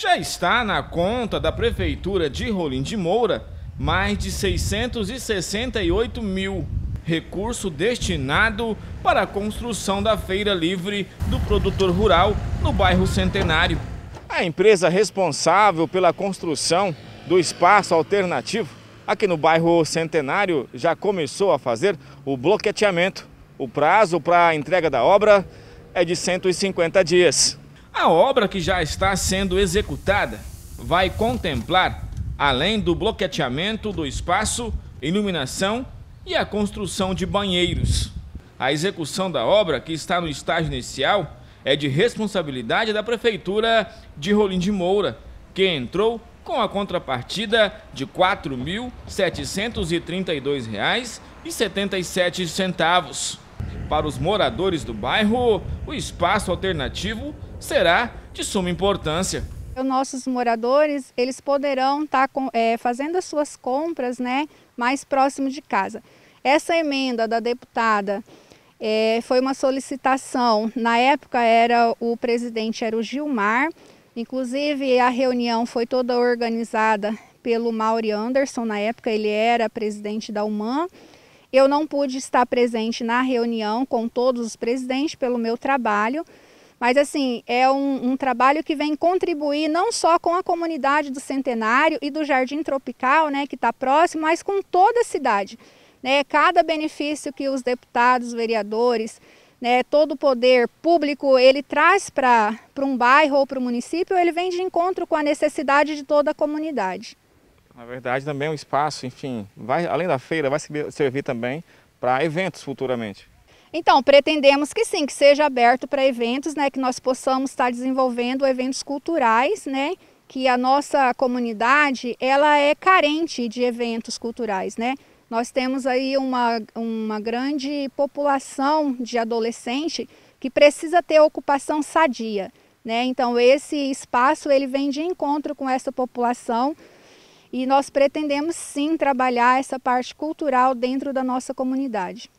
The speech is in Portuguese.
Já está na conta da Prefeitura de Rolim de Moura mais de 668 mil, recurso destinado para a construção da feira livre do produtor rural no bairro Centenário. A empresa responsável pela construção do espaço alternativo aqui no bairro Centenário já começou a fazer o bloqueteamento. O prazo para a entrega da obra é de 150 dias. A obra que já está sendo executada vai contemplar, além do bloqueteamento do espaço, iluminação e a construção de banheiros. A execução da obra, que está no estágio inicial, é de responsabilidade da Prefeitura de Rolim de Moura, que entrou com a contrapartida de R$ 4.732,77. Para os moradores do bairro, o espaço alternativo será de suma importância. Os nossos moradores, eles poderão estar tá é, fazendo as suas compras né, mais próximo de casa. Essa emenda da deputada é, foi uma solicitação, na época era o presidente era o Gilmar, inclusive a reunião foi toda organizada pelo Mauri Anderson, na época ele era presidente da UMAN, eu não pude estar presente na reunião com todos os presidentes pelo meu trabalho, mas assim, é um, um, trabalho que vem contribuir não só com a comunidade do Centenário e do Jardim Tropical, né, que está próximo, mas com toda a cidade. Né? Cada benefício que os deputados, vereadores, né, todo o poder público ele traz para um bairro ou para o município, ele vem de encontro com a necessidade de toda a comunidade. Na verdade, também é um espaço, enfim, vai, além da feira, vai servir também para eventos futuramente. Então, pretendemos que sim, que seja aberto para eventos, né, que nós possamos estar desenvolvendo eventos culturais, né, que a nossa comunidade, ela é carente de eventos culturais, né. Nós temos aí uma, uma grande população de adolescente que precisa ter ocupação sadia, né, então esse espaço, ele vem de encontro com essa população, e nós pretendemos sim trabalhar essa parte cultural dentro da nossa comunidade.